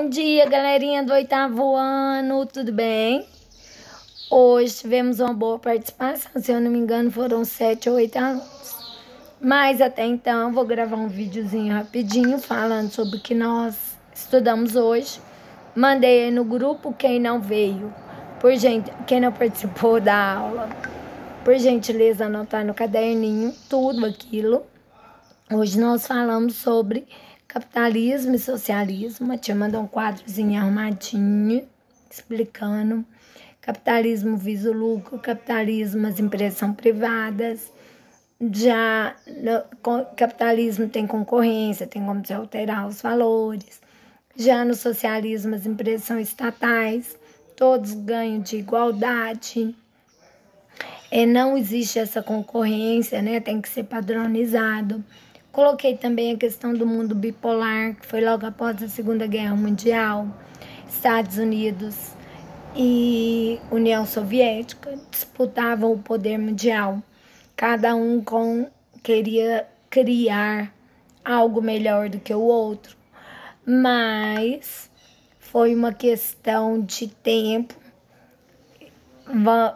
Bom dia, galerinha do oitavo ano, tudo bem? Hoje tivemos uma boa participação, se eu não me engano foram sete ou oito alunos. Mas até então vou gravar um videozinho rapidinho falando sobre o que nós estudamos hoje. Mandei aí no grupo quem não veio, por gente, quem não participou da aula, por gentileza anotar no caderninho tudo aquilo. Hoje nós falamos sobre Capitalismo e Socialismo. A tia mandou um quadrozinho arrumadinho, explicando. Capitalismo visa o lucro, capitalismo, as empresas são privadas. Já no capitalismo tem concorrência, tem como se alterar os valores. Já no socialismo, as empresas são estatais, todos ganham de igualdade. É, não existe essa concorrência, né? Tem que ser padronizado. Coloquei também a questão do mundo bipolar, que foi logo após a Segunda Guerra Mundial. Estados Unidos e União Soviética disputavam o poder mundial. Cada um com, queria criar algo melhor do que o outro, mas foi uma questão de tempo.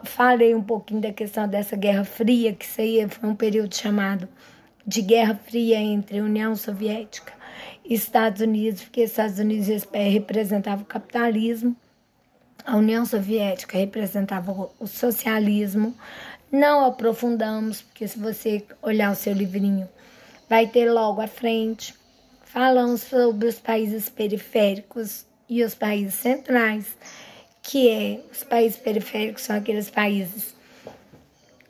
Falei um pouquinho da questão dessa Guerra Fria, que isso aí foi um período chamado de Guerra Fria entre União Soviética e Estados Unidos, porque Estados Unidos representava o capitalismo, a União Soviética representava o socialismo. Não aprofundamos, porque se você olhar o seu livrinho, vai ter logo à frente. Falamos sobre os países periféricos e os países centrais, que é os países periféricos são aqueles países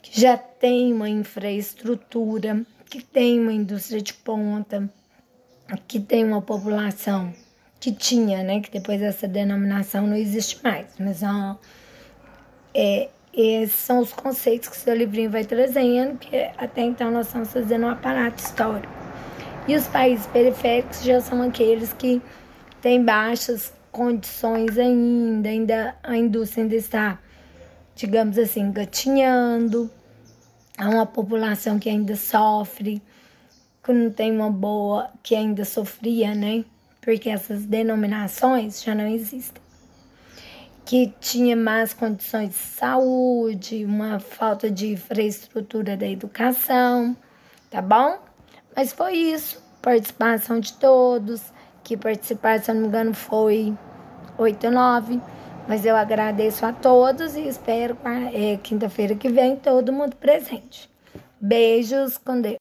que já têm uma infraestrutura que tem uma indústria de ponta, que tem uma população que tinha, né? Que depois essa denominação não existe mais, mas ó, é, esses são os conceitos que seu livrinho vai trazendo, que até então nós estamos fazendo um aparato histórico. E os países periféricos já são aqueles que têm baixas condições ainda, ainda a indústria ainda está, digamos assim, gatinhando, Há uma população que ainda sofre, que não tem uma boa, que ainda sofria, né? Porque essas denominações já não existem. Que tinha más condições de saúde, uma falta de infraestrutura da educação, tá bom? Mas foi isso, participação de todos, que participaram, se eu não me engano, foi 8 ou 9. Mas eu agradeço a todos e espero é, quinta-feira que vem todo mundo presente. Beijos com Deus.